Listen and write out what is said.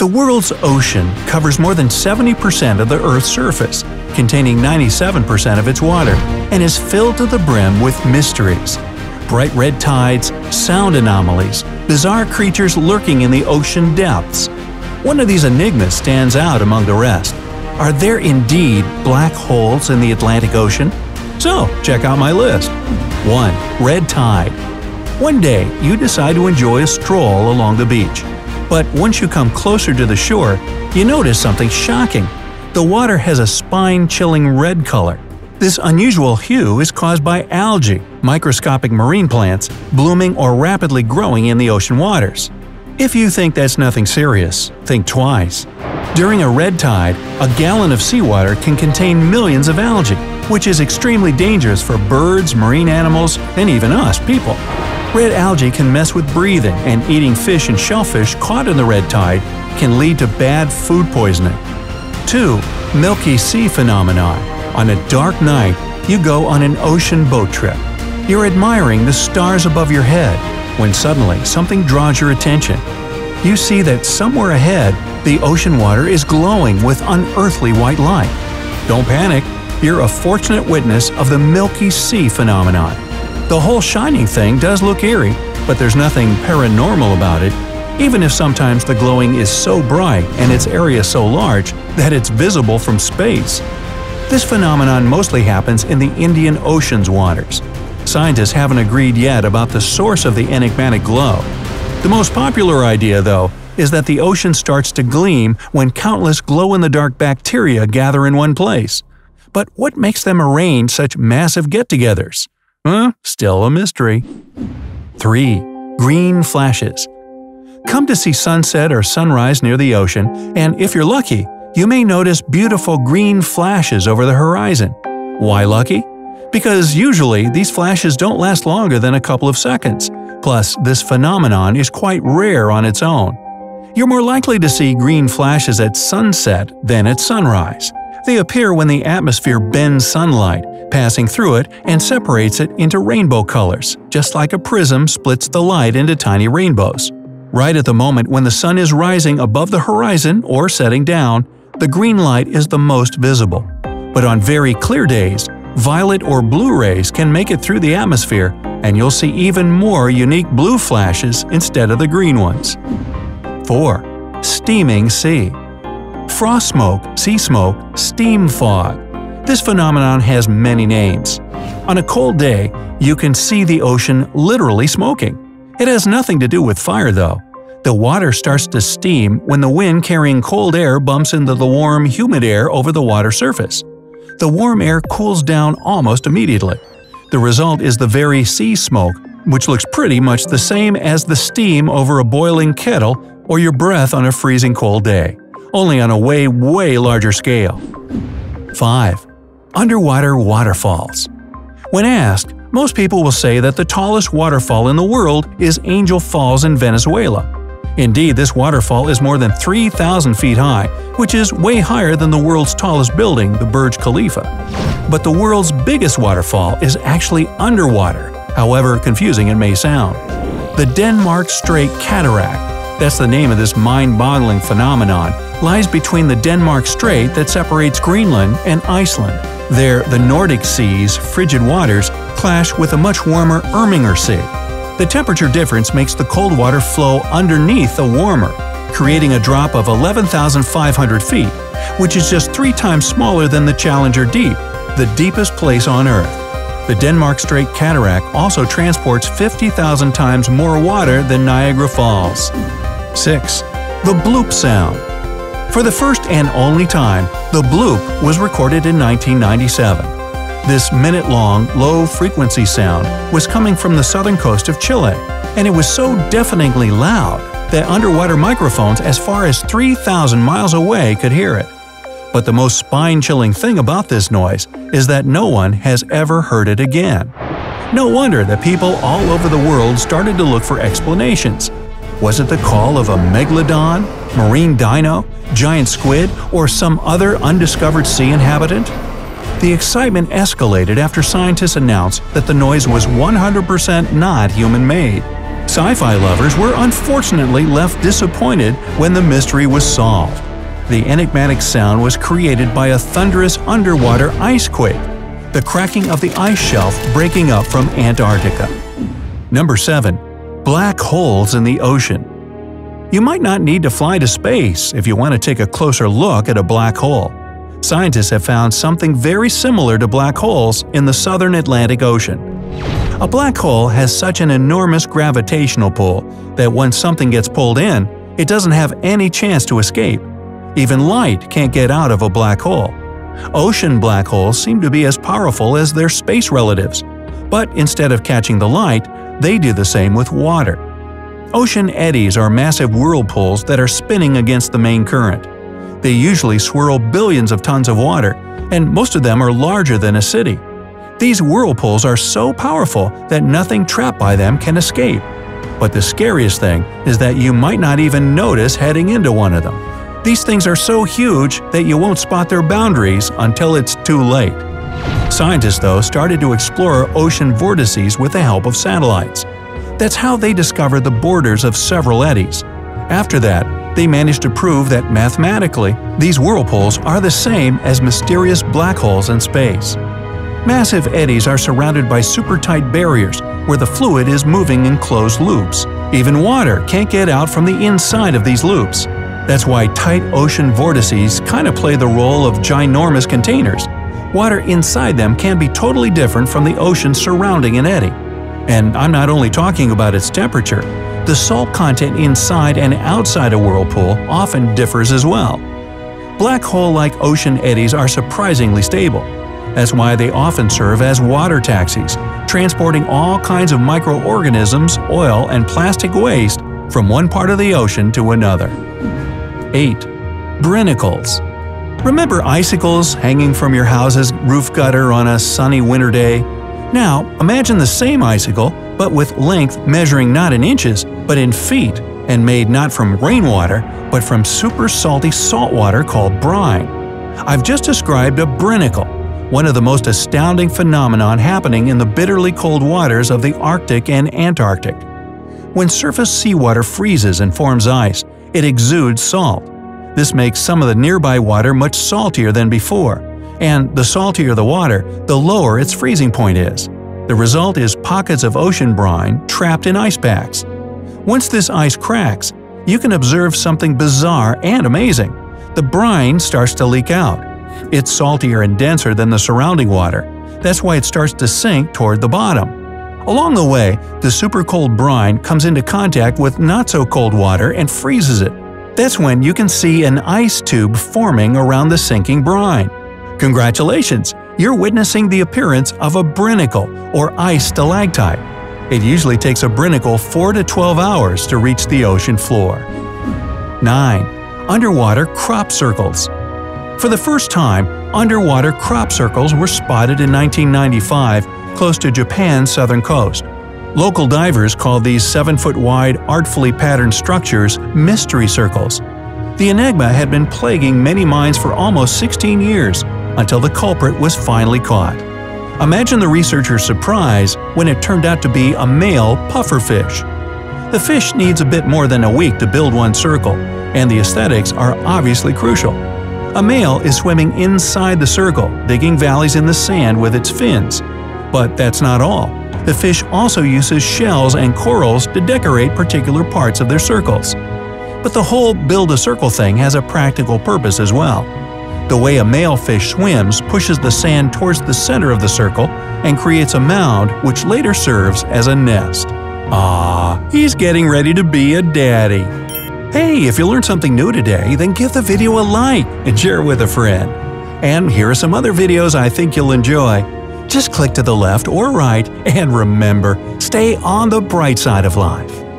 The world's ocean covers more than 70% of the Earth's surface, containing 97% of its water, and is filled to the brim with mysteries. Bright red tides, sound anomalies, bizarre creatures lurking in the ocean depths. One of these enigmas stands out among the rest. Are there indeed black holes in the Atlantic Ocean? So, check out my list. 1. Red Tide. One day, you decide to enjoy a stroll along the beach. But once you come closer to the shore, you notice something shocking. The water has a spine-chilling red color. This unusual hue is caused by algae, microscopic marine plants, blooming or rapidly growing in the ocean waters. If you think that's nothing serious, think twice. During a red tide, a gallon of seawater can contain millions of algae, which is extremely dangerous for birds, marine animals, and even us people. Red algae can mess with breathing, and eating fish and shellfish caught in the red tide can lead to bad food poisoning. 2. Milky Sea Phenomenon On a dark night, you go on an ocean boat trip. You're admiring the stars above your head when suddenly something draws your attention. You see that somewhere ahead, the ocean water is glowing with unearthly white light. Don't panic, you're a fortunate witness of the Milky Sea phenomenon. The whole shining thing does look eerie, but there's nothing paranormal about it, even if sometimes the glowing is so bright and its area so large that it's visible from space. This phenomenon mostly happens in the Indian Ocean's waters. Scientists haven't agreed yet about the source of the enigmatic glow. The most popular idea, though, is that the ocean starts to gleam when countless glow-in-the-dark bacteria gather in one place. But what makes them arrange such massive get-togethers? Huh? Still a mystery. 3. Green flashes. Come to see sunset or sunrise near the ocean, and if you're lucky, you may notice beautiful green flashes over the horizon. Why lucky? Because usually these flashes don't last longer than a couple of seconds. Plus, this phenomenon is quite rare on its own. You're more likely to see green flashes at sunset than at sunrise. They appear when the atmosphere bends sunlight, passing through it and separates it into rainbow colors, just like a prism splits the light into tiny rainbows. Right at the moment when the sun is rising above the horizon or setting down, the green light is the most visible. But on very clear days, violet or blue rays can make it through the atmosphere, and you'll see even more unique blue flashes instead of the green ones. 4. Steaming Sea frost smoke, sea smoke, steam fog. This phenomenon has many names. On a cold day, you can see the ocean literally smoking. It has nothing to do with fire, though. The water starts to steam when the wind carrying cold air bumps into the warm, humid air over the water surface. The warm air cools down almost immediately. The result is the very sea smoke, which looks pretty much the same as the steam over a boiling kettle or your breath on a freezing cold day only on a way, way larger scale. 5. Underwater waterfalls. When asked, most people will say that the tallest waterfall in the world is Angel Falls in Venezuela. Indeed, this waterfall is more than 3,000 feet high, which is way higher than the world's tallest building, the Burj Khalifa. But the world's biggest waterfall is actually underwater, however confusing it may sound. The Denmark Strait Cataract, that's the name of this mind-boggling phenomenon, lies between the Denmark Strait that separates Greenland and Iceland. There, the Nordic Sea's frigid waters clash with a much warmer Irminger Sea. The temperature difference makes the cold water flow underneath the warmer, creating a drop of 11,500 feet, which is just three times smaller than the Challenger Deep, the deepest place on Earth. The Denmark Strait Cataract also transports 50,000 times more water than Niagara Falls. 6. The Bloop Sound for the first and only time, the bloop was recorded in 1997. This minute-long, low-frequency sound was coming from the southern coast of Chile, and it was so deafeningly loud that underwater microphones as far as 3,000 miles away could hear it. But the most spine-chilling thing about this noise is that no one has ever heard it again. No wonder that people all over the world started to look for explanations. Was it the call of a megalodon, marine dino, giant squid, or some other undiscovered sea inhabitant? The excitement escalated after scientists announced that the noise was 100% not human-made. Sci-fi lovers were unfortunately left disappointed when the mystery was solved. The enigmatic sound was created by a thunderous underwater ice quake, the cracking of the ice shelf breaking up from Antarctica. Number 7. Black holes in the ocean. You might not need to fly to space if you want to take a closer look at a black hole. Scientists have found something very similar to black holes in the southern Atlantic Ocean. A black hole has such an enormous gravitational pull that when something gets pulled in, it doesn't have any chance to escape. Even light can't get out of a black hole. Ocean black holes seem to be as powerful as their space relatives, but instead of catching the light, they do the same with water. Ocean eddies are massive whirlpools that are spinning against the main current. They usually swirl billions of tons of water, and most of them are larger than a city. These whirlpools are so powerful that nothing trapped by them can escape. But the scariest thing is that you might not even notice heading into one of them. These things are so huge that you won't spot their boundaries until it's too late. Scientists, though, started to explore ocean vortices with the help of satellites. That's how they discovered the borders of several eddies. After that, they managed to prove that mathematically, these whirlpools are the same as mysterious black holes in space. Massive eddies are surrounded by super tight barriers where the fluid is moving in closed loops. Even water can't get out from the inside of these loops. That's why tight ocean vortices kind of play the role of ginormous containers. Water inside them can be totally different from the ocean surrounding an eddy. And I'm not only talking about its temperature, the salt content inside and outside a whirlpool often differs as well. Black hole-like ocean eddies are surprisingly stable. That's why they often serve as water taxis, transporting all kinds of microorganisms, oil, and plastic waste from one part of the ocean to another. 8. Brinicles Remember icicles hanging from your house's roof gutter on a sunny winter day? Now, imagine the same icicle, but with length measuring not in inches, but in feet, and made not from rainwater, but from super salty salt water called brine. I've just described a brinicle, one of the most astounding phenomenon happening in the bitterly cold waters of the Arctic and Antarctic. When surface seawater freezes and forms ice, it exudes salt. This makes some of the nearby water much saltier than before, and the saltier the water, the lower its freezing point is. The result is pockets of ocean brine trapped in ice packs. Once this ice cracks, you can observe something bizarre and amazing. The brine starts to leak out, it's saltier and denser than the surrounding water. That's why it starts to sink toward the bottom. Along the way, the super cold brine comes into contact with not so cold water and freezes it. That's when you can see an ice tube forming around the sinking brine. Congratulations! You're witnessing the appearance of a brinicle or ice stalactite. It usually takes a brinicle 4 to 12 hours to reach the ocean floor. 9. Underwater crop circles for the first time, underwater crop circles were spotted in 1995 close to Japan's southern coast. Local divers call these 7-foot-wide, artfully patterned structures mystery circles. The enigma had been plaguing many minds for almost 16 years, until the culprit was finally caught. Imagine the researchers' surprise when it turned out to be a male pufferfish. The fish needs a bit more than a week to build one circle, and the aesthetics are obviously crucial. A male is swimming inside the circle, digging valleys in the sand with its fins. But that's not all. The fish also uses shells and corals to decorate particular parts of their circles. But the whole build a circle thing has a practical purpose as well. The way a male fish swims pushes the sand towards the center of the circle and creates a mound which later serves as a nest. Ah, he's getting ready to be a daddy. Hey, if you learned something new today, then give the video a like and share it with a friend. And here are some other videos I think you'll enjoy. Just click to the left or right, and remember, stay on the bright side of life.